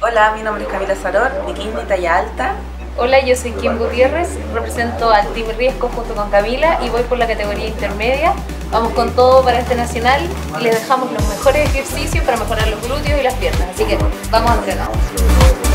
Hola, mi nombre es Camila Saror, bikini talla alta. Hola, yo soy Kim Gutiérrez, represento al Team Riesgo junto con Camila y voy por la categoría intermedia. Vamos con todo para este nacional y les dejamos los mejores ejercicios para mejorar los glúteos y las piernas, así que vamos a entrenar.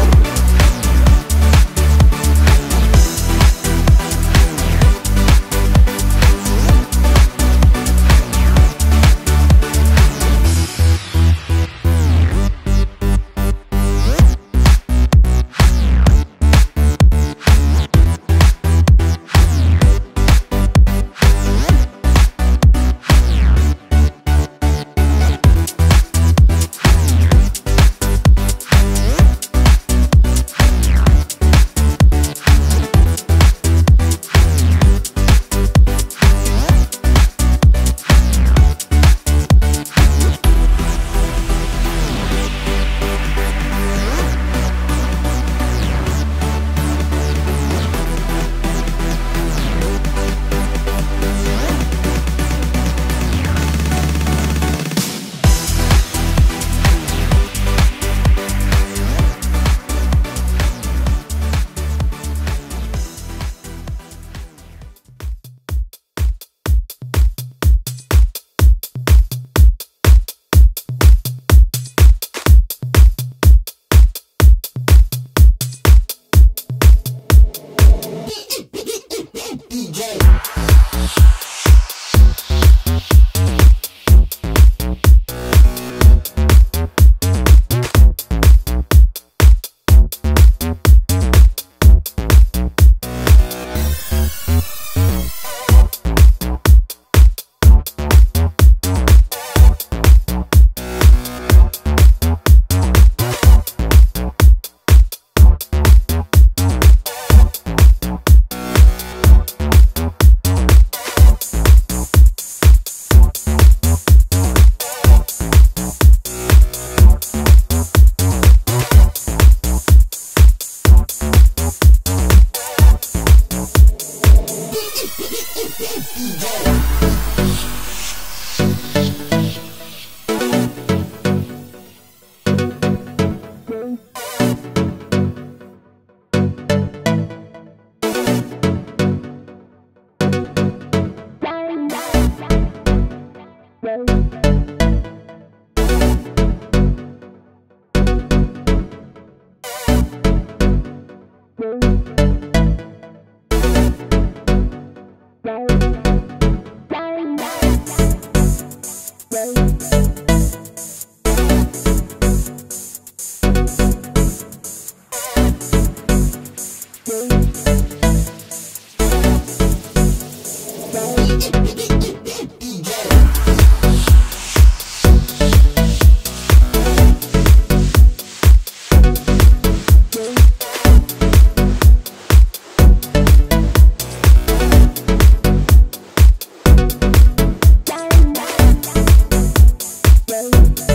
Yeah. Bye.